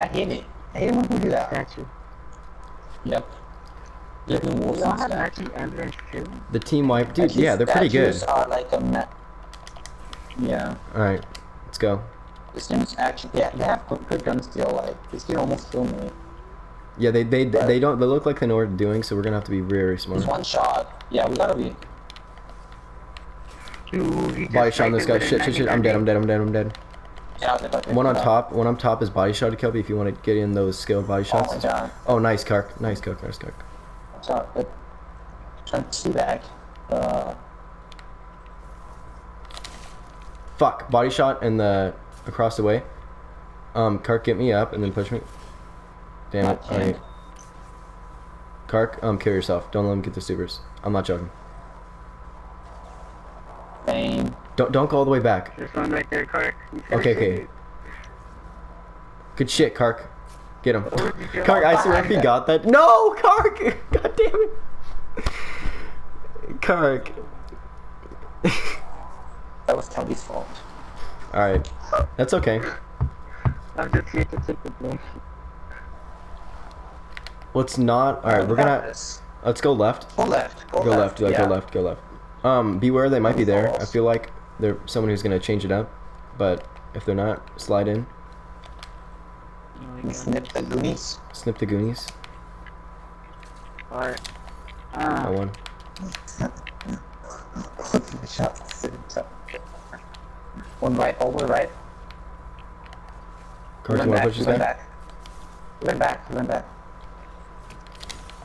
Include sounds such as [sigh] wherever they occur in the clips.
I hate it. I hate it when people do that. Statue. Yep. Living wolves We all and have statues. too. The team wipe, dude. Actually, Yeah, they're pretty good. statues Are like a ma- yeah. All right, let's go. This game's actually yeah, they have good, guns gun steal. Like this game almost killed me. Yeah, they they they don't. They look like they know what they're doing, so we're gonna have to be very smart. It's one shot. Yeah, we gotta be. Dude, he just Body shot on this guy. sniped Shit, him shit, shit. with a I'm dead. I'm dead. I'm dead. I'm dead. Yeah, One on top. One on top is body shot. To Kelby, if you want to get in those skilled body Oh my shots. god. Oh, nice, Kark. Nice, Kark. Nice, Kark. Watch out. But trying to back. Uh, Fuck. Body shot and the across the way. Um, Kark, get me up and then push me. Damn it. I. Kark, um, kill yourself. Don't let him get the supers. I'm not joking. Bane. Don't don't go all the way back. This one right there, Clark. You said Okay, okay. Good shit, Kark. Get him. What did you do? [laughs] Kark, I swear if he got that. No, Kark! [laughs] God damn it. Kark. That was Kelly's fault. Alright. That's okay. I'm just here to take the blame. Let's not. Alright, we're gonna. Let's go left. Go left. Go, Go left. left, yeah, yeah. go left, go left. Um, beware, they might be there. I feel like they're someone who's gonna change it up. But if they're not, slide in. Snip the Goonies. Snip the Goonies. Alright. I Ah, won. One right, over right. Kark, you wanna push this guy? back. One back, one back.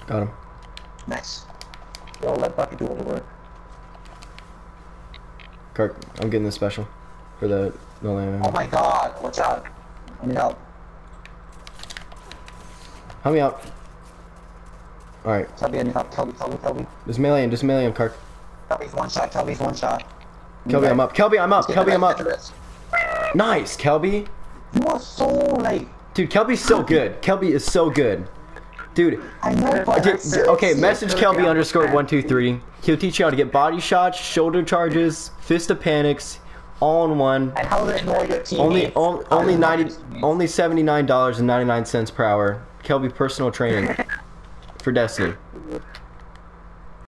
Got him. Nice. Yo, let Bucky do all the work. Kark, I'm getting this special. For the no land. Oh my god, what's out. I need help. Help me out. Alright, Kelby, I need help. Kelby, Kelby, Kelby. there's melee him, just melee him, Kark. Kelby's one shot, Kelby's one shot. Kelby, I'm up. Kelby, I'm up. Kelby, I'm up. Nice, Kelby. You are so late. Dude, Kelby's so [laughs] good. Kelby is so good. Dude, I know, uh, but Dude, okay, message Kelby underscore one two three. He'll teach you how to get body shots, shoulder charges, fist of panics, all in one. And how to ignore your teammates. Only on, only ninety only seventy nine dollars and ninety nine cents per hour. Kelby personal training [laughs] for Destiny.